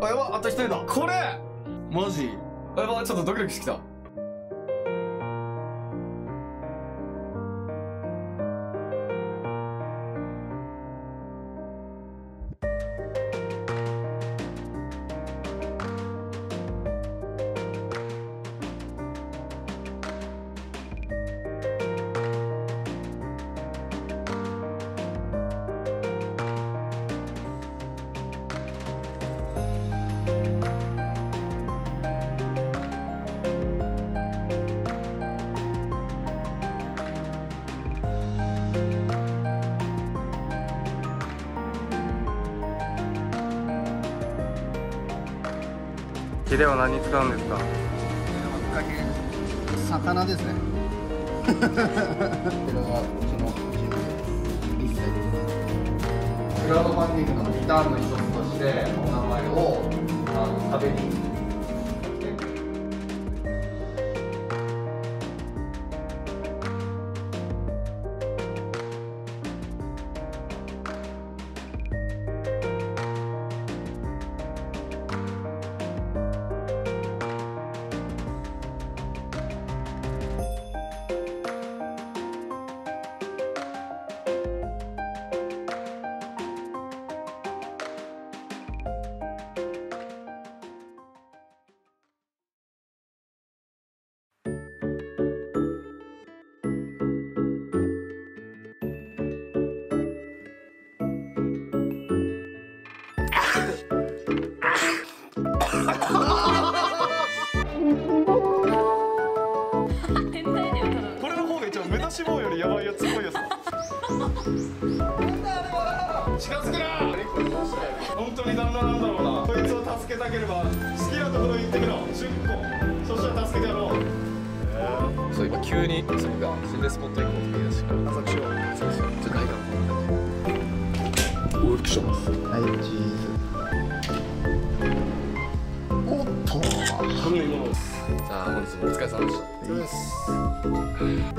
あやばあと一人だ。これ。マジ。あやばちょっとドキドキしてきたヒレは何に使うんですか？魚ですね。これはうちのジムで一切できないクラウドファンディングのリターンの一つとしてお名前をあの壁に近づくな本当に旦那なんだろうなこいつを助けたければ好きなところに行ってみろ10個そしたら助けてやろうそう今急にそれが心霊スポット行こうって言い。出したから浅草そうそうちょっとないかな往復してますはいチーズおっとさあ本日もお疲れ様でした。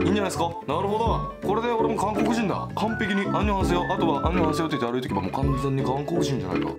いいんじゃないですか？なるほど。これで俺も韓国人だ。完璧に「アンニョンハセヨ」あとは「アンニョンハセヨ」って言って歩いていけばもう完全に韓国人じゃないか。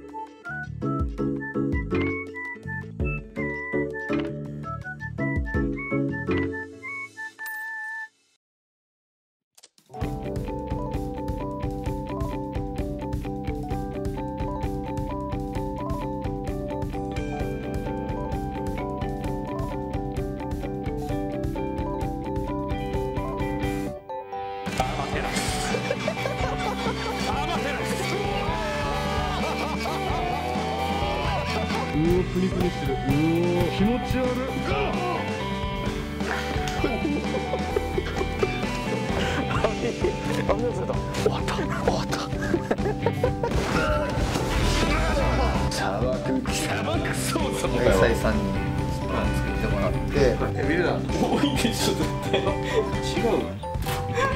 おプニプニしてるうお気持ち悪い。野菜さんに作ってもらって見るな多いでしょ絶対違う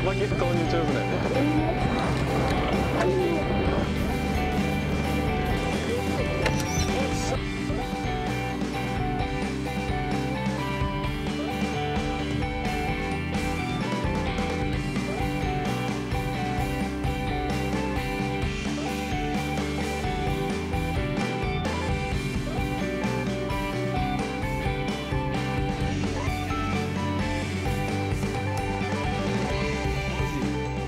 負ける顔にちゃよく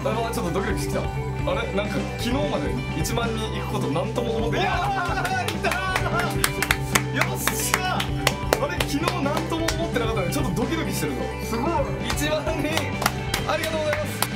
あれはちょっとドキドキしてきたあれなんか昨日まで1万人行くこと何とも思っていやーいったーよっしゃあれ昨日何とも思ってなかったのにちょっとドキドキしてるぞすごい1万人ありがとうございます。